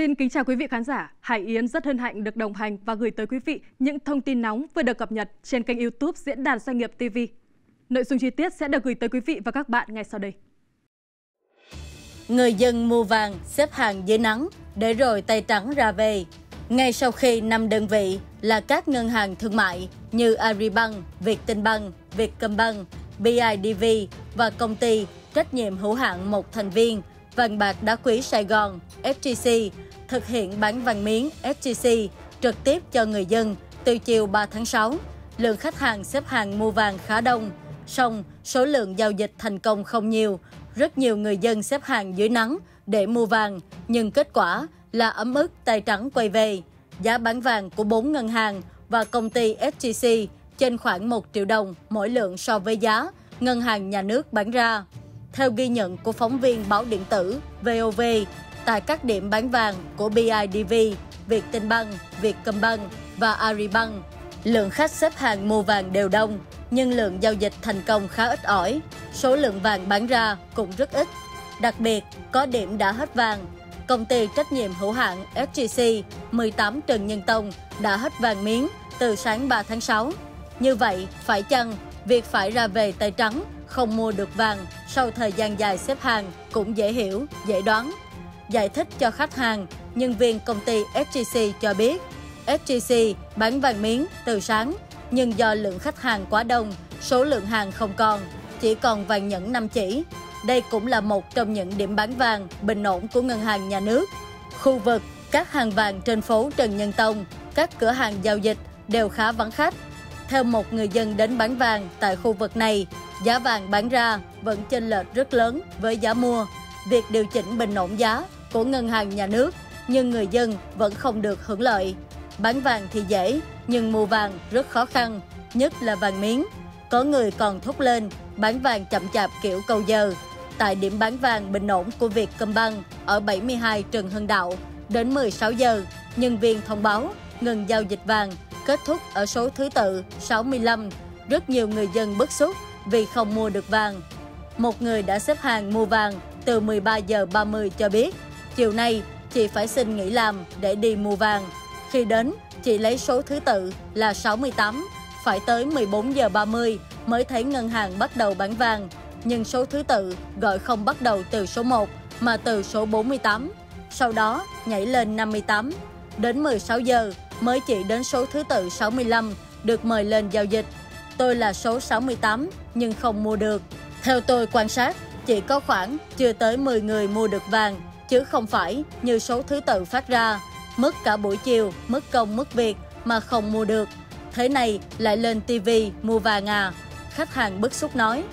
Xin kính chào quý vị khán giả. Hải Yến rất hân hạnh được đồng hành và gửi tới quý vị những thông tin nóng vừa được cập nhật trên kênh YouTube Diễn đàn Doanh nghiệp TV. Nội dung chi tiết sẽ được gửi tới quý vị và các bạn ngay sau đây. Người dân mua vàng xếp hàng dưới nắng để rồi tay trắng ra về. Ngay sau khi năm đơn vị là các ngân hàng thương mại như Agribank, Vietinbank, Vietcombank, BIDV và công ty trách nhiệm hữu hạn một thành viên vàng bạc đá quý Sài Gòn SGC thực hiện bán vàng miếng SGC trực tiếp cho người dân từ chiều 3 tháng 6. Lượng khách hàng xếp hàng mua vàng khá đông, song số lượng giao dịch thành công không nhiều. Rất nhiều người dân xếp hàng dưới nắng để mua vàng, nhưng kết quả là ấm ức tay trắng quay về. Giá bán vàng của 4 ngân hàng và công ty SGC trên khoảng 1 triệu đồng mỗi lượng so với giá ngân hàng nhà nước bán ra. Theo ghi nhận của phóng viên báo điện tử VOV, tại các điểm bán vàng của BIDV, Vietinbank, Vietcombank và AriBank, lượng khách xếp hàng mua vàng đều đông, nhưng lượng giao dịch thành công khá ít ỏi. Số lượng vàng bán ra cũng rất ít. Đặc biệt, có điểm đã hết vàng. Công ty trách nhiệm hữu hạn SGC 18 Trần Nhân Tông đã hết vàng miếng từ sáng 3 tháng 6. Như vậy, phải chăng việc phải ra về tay trắng không mua được vàng sau thời gian dài xếp hàng cũng dễ hiểu, dễ đoán. Giải thích cho khách hàng, nhân viên công ty SGC cho biết, SGC bán vàng miếng từ sáng, nhưng do lượng khách hàng quá đông, số lượng hàng không còn, chỉ còn vàng nhẫn 5 chỉ. Đây cũng là một trong những điểm bán vàng bình ổn của ngân hàng nhà nước. Khu vực, các hàng vàng trên phố Trần Nhân Tông, các cửa hàng giao dịch đều khá vắng khách. Theo một người dân đến bán vàng tại khu vực này, giá vàng bán ra vẫn chênh lệch rất lớn với giá mua. Việc điều chỉnh bình ổn giá của ngân hàng nhà nước nhưng người dân vẫn không được hưởng lợi. Bán vàng thì dễ, nhưng mua vàng rất khó khăn, nhất là vàng miếng. Có người còn thúc lên bán vàng chậm chạp kiểu câu giờ. Tại điểm bán vàng bình ổn của Việt Cầm Băng ở 72 Trần Hưng Đạo, đến 16 giờ, nhân viên thông báo ngừng giao dịch vàng, kết thúc ở số thứ tự 65. Rất nhiều người dân bức xúc vì không mua được vàng. Một người đã xếp hàng mua vàng từ 13 giờ 30 cho biết, chiều nay chị phải xin nghỉ làm để đi mua vàng. Khi đến, chị lấy số thứ tự là 68, phải tới 14 giờ 30 mới thấy ngân hàng bắt đầu bán vàng. Nhưng số thứ tự gọi không bắt đầu từ số 1 mà từ số 48, sau đó nhảy lên 58. Đến 16 giờ mới chị đến số thứ tự 65 được mời lên giao dịch. Tôi là số 68 nhưng không mua được. Theo tôi quan sát, chỉ có khoảng chưa tới 10 người mua được vàng, chứ không phải như số thứ tự phát ra. Mất cả buổi chiều, mất công mất việc mà không mua được. Thế này lại lên TV mua vàng à? Khách hàng bức xúc nói.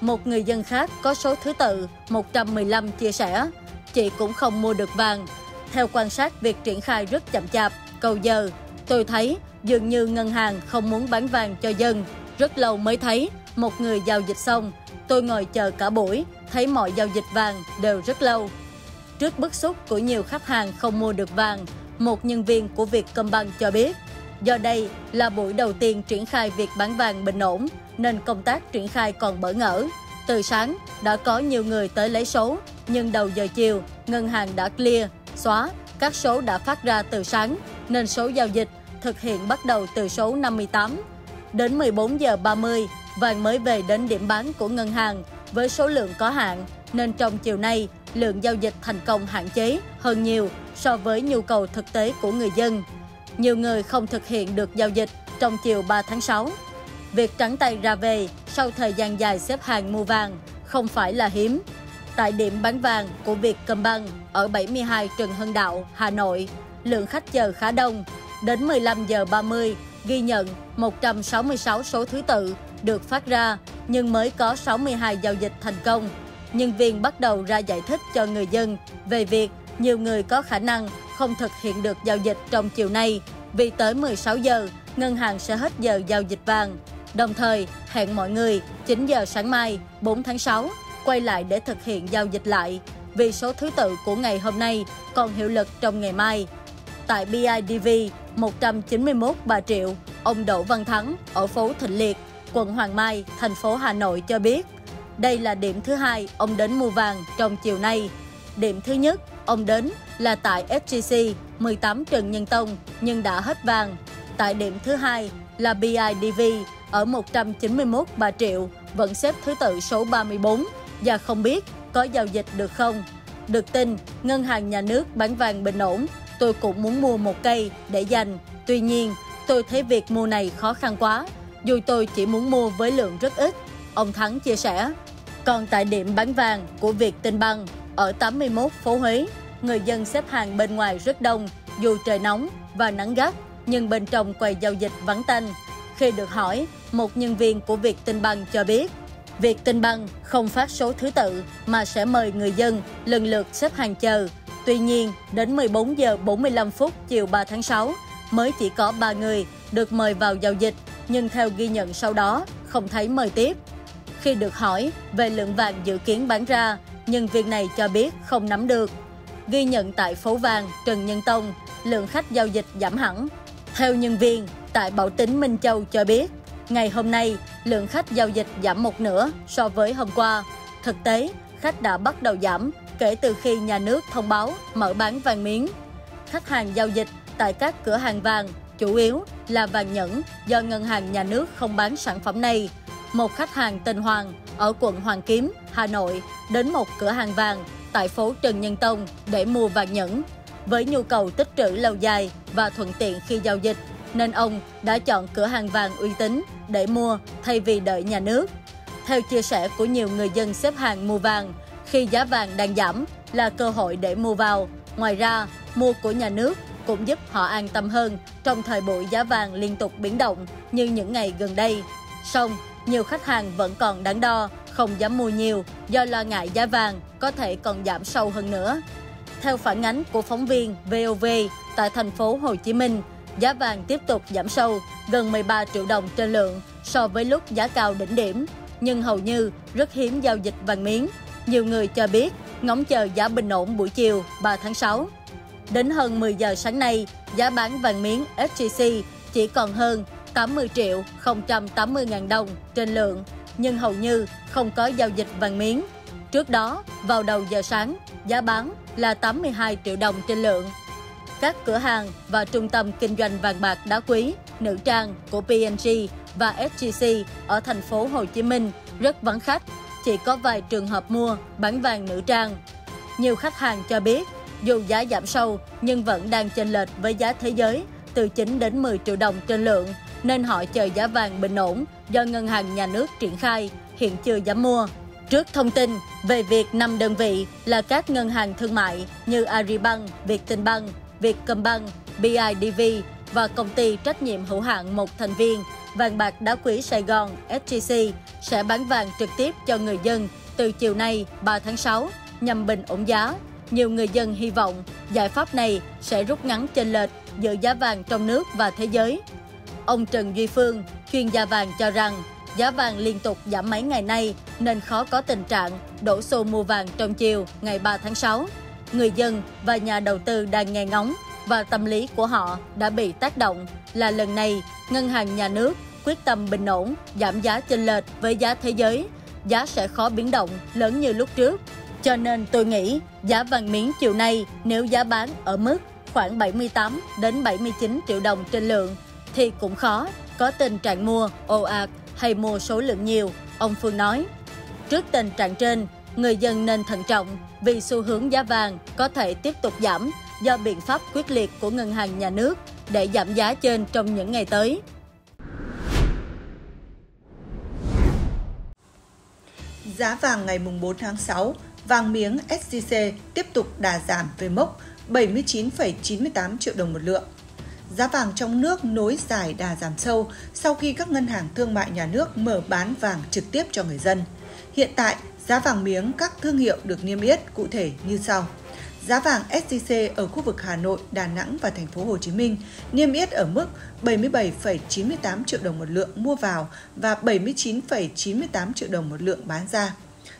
Một người dân khác có số thứ tự 115 chia sẻ, chị cũng không mua được vàng. Theo quan sát việc triển khai rất chậm chạp, cầu giờ, tôi thấy dường như ngân hàng không muốn bán vàng cho dân. Rất lâu mới thấy một người giao dịch xong, tôi ngồi chờ cả buổi, thấy mọi giao dịch vàng đều rất lâu. Trước bức xúc của nhiều khách hàng không mua được vàng, một nhân viên của Vietcombank cho biết, do đây là buổi đầu tiên triển khai việc bán vàng bình ổn, nên công tác triển khai còn bỡ ngỡ. Từ sáng, đã có nhiều người tới lấy số, nhưng đầu giờ chiều, ngân hàng đã clear, xóa các số đã phát ra từ sáng, nên số giao dịch thực hiện bắt đầu từ số 58. Đến 14 giờ 30, vàng mới về đến điểm bán của ngân hàng với số lượng có hạn, nên trong chiều nay, lượng giao dịch thành công hạn chế hơn nhiều so với nhu cầu thực tế của người dân. Nhiều người không thực hiện được giao dịch trong chiều 3 tháng 6. Việc trắng tay ra về sau thời gian dài xếp hàng mua vàng không phải là hiếm. Tại điểm bán vàng của Việt Cầm Băng ở 72 Trần Hưng Đạo, Hà Nội, lượng khách chờ khá đông. Đến 15 giờ 30, ghi nhận 166 số thứ tự được phát ra, nhưng mới có 62 giao dịch thành công. Nhân viên bắt đầu ra giải thích cho người dân về việc nhiều người có khả năng không thực hiện được giao dịch trong chiều nay vì tới 16 giờ, ngân hàng sẽ hết giờ giao dịch vàng. Đồng thời, hẹn mọi người 9 giờ sáng mai, 4 tháng 6, quay lại để thực hiện giao dịch lại vì số thứ tự của ngày hôm nay còn hiệu lực trong ngày mai. Tại BIDV, 191 Bà Triệu, ông Đỗ Văn Thắng ở phố Thịnh Liệt, quận Hoàng Mai, thành phố Hà Nội cho biết, đây là điểm thứ hai ông đến mua vàng trong chiều nay. Điểm thứ nhất Ông đến là tại SGC 18 Trần Nhân Tông nhưng đã hết vàng. Tại điểm thứ hai là BIDV ở 191 Bà Triệu vẫn xếp thứ tự số 34 và không biết có giao dịch được không. Được tin, ngân hàng nhà nước bán vàng bình ổn, tôi cũng muốn mua một cây để dành. Tuy nhiên, tôi thấy việc mua này khó khăn quá, dù tôi chỉ muốn mua với lượng rất ít. Ông Thắng chia sẻ. Còn tại điểm bán vàng của Việt Tinh Băng ở 81 phố Huế, người dân xếp hàng bên ngoài rất đông, dù trời nóng và nắng gắt, nhưng bên trong quầy giao dịch vắng tanh. Khi được hỏi, một nhân viên của Việt Tinh Băng cho biết, Việt Tinh Băng không phát số thứ tự mà sẽ mời người dân lần lượt xếp hàng chờ. Tuy nhiên, đến 14 giờ 45 phút chiều 3 tháng 6, mới chỉ có 3 người được mời vào giao dịch, nhưng theo ghi nhận sau đó, không thấy mời tiếp. Khi được hỏi về lượng vàng dự kiến bán ra, nhân viên này cho biết không nắm được. Ghi nhận tại phố vàng Trần Nhân Tông, lượng khách giao dịch giảm hẳn. Theo nhân viên, tại Bảo Tính Minh Châu cho biết, ngày hôm nay lượng khách giao dịch giảm một nửa so với hôm qua. Thực tế, khách đã bắt đầu giảm kể từ khi nhà nước thông báo mở bán vàng miếng. Khách hàng giao dịch tại các cửa hàng vàng chủ yếu là vàng nhẫn do ngân hàng nhà nước không bán sản phẩm này. Một khách hàng tên Hoàng ở quận Hoàng Kiếm, Hà Nội đến một cửa hàng vàng tại phố Trần Nhân Tông để mua vàng nhẫn. Với nhu cầu tích trữ lâu dài và thuận tiện khi giao dịch, nên ông đã chọn cửa hàng vàng uy tín để mua thay vì đợi nhà nước. Theo chia sẻ của nhiều người dân xếp hàng mua vàng, khi giá vàng đang giảm là cơ hội để mua vào. Ngoài ra, mua của nhà nước cũng giúp họ an tâm hơn trong thời buổi giá vàng liên tục biến động như những ngày gần đây. Song, nhiều khách hàng vẫn còn đắn đo, không dám mua nhiều do lo ngại giá vàng có thể còn giảm sâu hơn nữa. Theo phản ánh của phóng viên VOV tại thành phố Hồ Chí Minh, giá vàng tiếp tục giảm sâu gần 13 triệu đồng trên lượng so với lúc giá cao đỉnh điểm, nhưng hầu như rất hiếm giao dịch vàng miếng. Nhiều người cho biết ngóng chờ giá bình ổn buổi chiều 3 tháng 6. Đến hơn 10 giờ sáng nay, giá bán vàng miếng SJC chỉ còn hơn 80 triệu 080 ngàn đồng trên lượng, nhưng hầu như không có giao dịch vàng miếng. Trước đó, vào đầu giờ sáng, giá bán là 82 triệu đồng trên lượng. Các cửa hàng và trung tâm kinh doanh vàng bạc đá quý, nữ trang của P&G và SGC ở thành phố Hồ Chí Minh rất vắng khách, chỉ có vài trường hợp mua bán vàng nữ trang. Nhiều khách hàng cho biết, dù giá giảm sâu nhưng vẫn đang chênh lệch với giá thế giới từ 9 đến 10 triệu đồng trên lượng, nên họ chờ giá vàng bình ổn do ngân hàng nhà nước triển khai, hiện chưa dám mua. Trước thông tin về việc năm đơn vị là các ngân hàng thương mại như Agribank, Vietinbank, Vietcombank, BIDV và công ty trách nhiệm hữu hạn một thành viên vàng bạc đá quý Sài Gòn SGC sẽ bán vàng trực tiếp cho người dân từ chiều nay 3 tháng 6 nhằm bình ổn giá. Nhiều người dân hy vọng giải pháp này sẽ rút ngắn chênh lệch giữa giá vàng trong nước và thế giới. Ông Trần Duy Phương, chuyên gia vàng cho rằng giá vàng liên tục giảm mấy ngày nay nên khó có tình trạng đổ xô mua vàng trong chiều ngày 3 tháng 6. Người dân và nhà đầu tư đang nghe ngóng và tâm lý của họ đã bị tác động là lần này ngân hàng nhà nước quyết tâm bình ổn, giảm giá chênh lệch với giá thế giới, giá sẽ khó biến động lớn như lúc trước. Cho nên tôi nghĩ giá vàng miếng chiều nay nếu giá bán ở mức khoảng 78 đến 79 triệu đồng trên lượng thì cũng khó có tình trạng mua ồ ạt hay mua số lượng nhiều, ông Phương nói. Trước tình trạng trên, người dân nên thận trọng vì xu hướng giá vàng có thể tiếp tục giảm do biện pháp quyết liệt của ngân hàng nhà nước để giảm giá trên trong những ngày tới. Giá vàng ngày 4 tháng 6, vàng miếng SJC tiếp tục đà giảm về mốc 79,98 triệu đồng một lượng. Giá vàng trong nước nối dài đà giảm sâu sau khi các ngân hàng thương mại nhà nước mở bán vàng trực tiếp cho người dân. Hiện tại, giá vàng miếng các thương hiệu được niêm yết cụ thể như sau. Giá vàng SJC ở khu vực Hà Nội, Đà Nẵng và thành phố Hồ Chí Minh niêm yết ở mức 77,98 triệu đồng một lượng mua vào và 79,98 triệu đồng một lượng bán ra.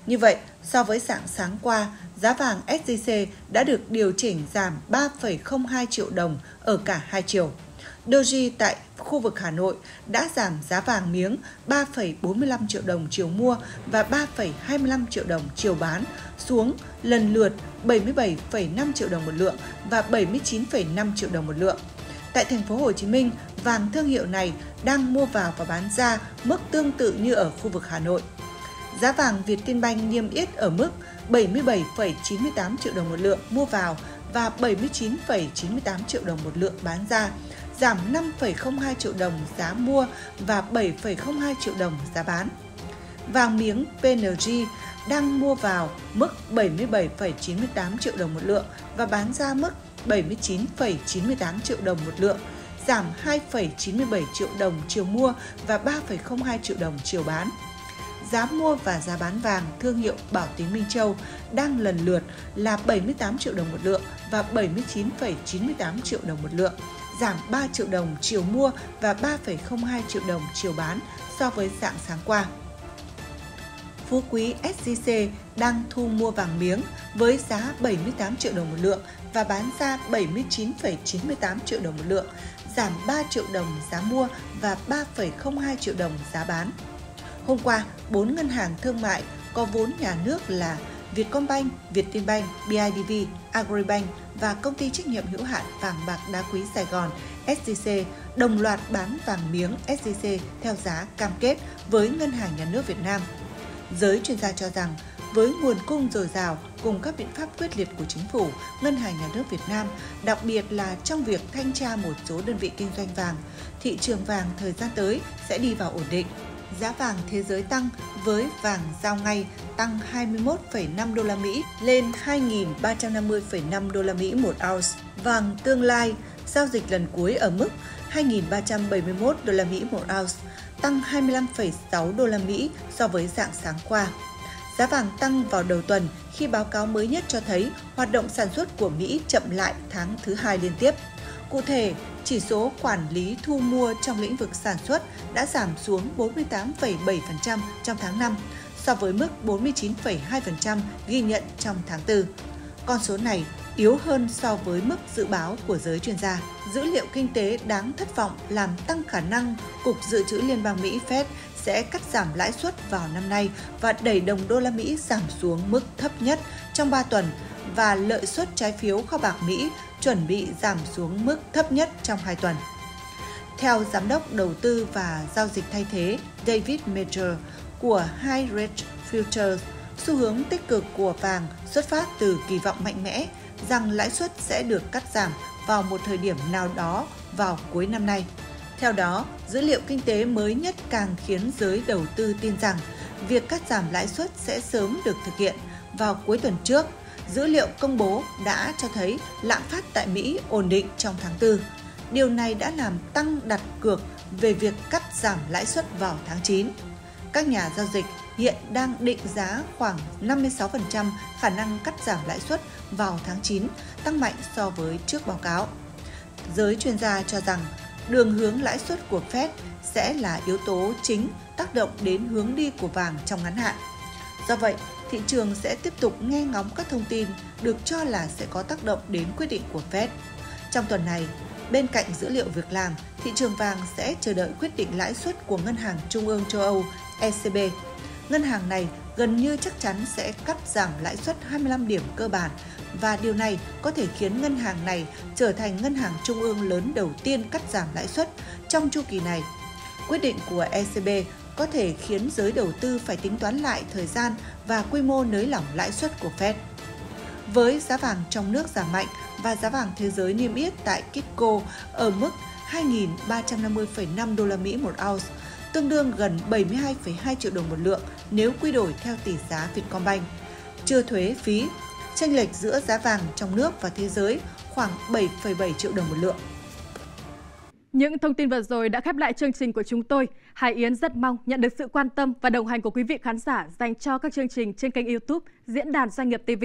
Như vậy, so với dạng sáng qua, giá vàng SJC đã được điều chỉnh giảm 3,02 triệu đồng ở cả hai chiều. Doji tại khu vực Hà Nội đã giảm giá vàng miếng 3,45 triệu đồng chiều mua và 3,25 triệu đồng chiều bán xuống lần lượt 77,5 triệu đồng một lượng và 79,5 triệu đồng một lượng. Tại thành phố Hồ Chí Minh, vàng thương hiệu này đang mua vào và bán ra mức tương tự như ở khu vực Hà Nội. Giá vàng Việt Tiên Banh niêm yết ở mức 77,98 triệu đồng một lượng mua vào và 79,98 triệu đồng một lượng bán ra, giảm 5,02 triệu đồng giá mua và 7,02 triệu đồng giá bán. Vàng miếng PNG đang mua vào mức 77,98 triệu đồng một lượng và bán ra mức 79,98 triệu đồng một lượng, giảm 2,97 triệu đồng chiều mua và 3,02 triệu đồng chiều bán. Giá mua và giá bán vàng thương hiệu Bảo Tín Minh Châu đang lần lượt là 78 triệu đồng một lượng và 79,98 triệu đồng một lượng, giảm 3 triệu đồng chiều mua và 3,02 triệu đồng chiều bán so với dạng sáng qua. Phú Quý SJC đang thu mua vàng miếng với giá 78 triệu đồng một lượng và bán ra 79,98 triệu đồng một lượng, giảm 3 triệu đồng giá mua và 3,02 triệu đồng giá bán. Hôm qua, 4 ngân hàng thương mại có vốn nhà nước là Vietcombank, Vietinbank, BIDV, Agribank và công ty trách nhiệm hữu hạn vàng bạc đá quý Sài Gòn SJC đồng loạt bán vàng miếng SJC theo giá cam kết với Ngân hàng Nhà nước Việt Nam. Giới chuyên gia cho rằng với nguồn cung dồi dào cùng các biện pháp quyết liệt của chính phủ, Ngân hàng Nhà nước Việt Nam, đặc biệt là trong việc thanh tra một số đơn vị kinh doanh vàng, thị trường vàng thời gian tới sẽ đi vào ổn định. Giá vàng thế giới tăng với vàng giao ngay tăng 21,5 đô la Mỹ lên 2.350,5 đô la Mỹ một ounce. Vàng tương lai giao dịch lần cuối ở mức 2.371 đô la Mỹ một ounce, tăng 25,6 đô la Mỹ so với dạng sáng qua. Giá vàng tăng vào đầu tuần khi báo cáo mới nhất cho thấy hoạt động sản xuất của Mỹ chậm lại tháng thứ hai liên tiếp. Cụ thể, chỉ số quản lý thu mua trong lĩnh vực sản xuất đã giảm xuống 48,7% trong tháng 5 so với mức 49,2% ghi nhận trong tháng 4. Con số này yếu hơn so với mức dự báo của giới chuyên gia. Dữ liệu kinh tế đáng thất vọng làm tăng khả năng Cục Dự trữ Liên bang Mỹ Fed sẽ cắt giảm lãi suất vào năm nay và đẩy đồng đô la Mỹ giảm xuống mức thấp nhất trong 3 tuần và lợi suất trái phiếu kho bạc Mỹ chuẩn bị giảm xuống mức thấp nhất trong 2 tuần. Theo Giám đốc Đầu tư và Giao dịch thay thế David Major của High Rate Futures, xu hướng tích cực của vàng xuất phát từ kỳ vọng mạnh mẽ rằng lãi suất sẽ được cắt giảm vào một thời điểm nào đó vào cuối năm nay. Theo đó, dữ liệu kinh tế mới nhất càng khiến giới đầu tư tin rằng việc cắt giảm lãi suất sẽ sớm được thực hiện vào cuối tuần trước. Dữ liệu công bố đã cho thấy lạm phát tại Mỹ ổn định trong tháng 4. Điều này đã làm tăng đặt cược về việc cắt giảm lãi suất vào tháng 9. Các nhà giao dịch hiện đang định giá khoảng 56% khả năng cắt giảm lãi suất vào tháng 9, tăng mạnh so với trước báo cáo. Giới chuyên gia cho rằng đường hướng lãi suất của Fed sẽ là yếu tố chính tác động đến hướng đi của vàng trong ngắn hạn. Do vậy, thị trường sẽ tiếp tục nghe ngóng các thông tin được cho là sẽ có tác động đến quyết định của Fed. Trong tuần này, bên cạnh dữ liệu việc làm, thị trường vàng sẽ chờ đợi quyết định lãi suất của Ngân hàng Trung ương châu Âu ECB. Ngân hàng này gần như chắc chắn sẽ cắt giảm lãi suất 25 điểm cơ bản và điều này có thể khiến ngân hàng này trở thành ngân hàng trung ương lớn đầu tiên cắt giảm lãi suất trong chu kỳ này. Quyết định của ECB có thể khiến giới đầu tư phải tính toán lại thời gian và quy mô nới lỏng lãi suất của Fed. Với giá vàng trong nước giảm mạnh và giá vàng thế giới niêm yết tại Kitco ở mức 2.350,5 đô la Mỹ một ounce, tương đương gần 72,2 triệu đồng một lượng nếu quy đổi theo tỷ giá Vietcombank. Chưa thuế phí, chênh lệch giữa giá vàng trong nước và thế giới khoảng 7,7 triệu đồng một lượng. Những thông tin vừa rồi đã khép lại chương trình của chúng tôi. Hải Yến rất mong nhận được sự quan tâm và đồng hành của quý vị khán giả dành cho các chương trình trên kênh YouTube Diễn đàn Doanh nghiệp TV.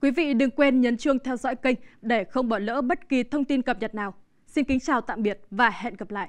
Quý vị đừng quên nhấn chuông theo dõi kênh để không bỏ lỡ bất kỳ thông tin cập nhật nào. Xin kính chào tạm biệt và hẹn gặp lại.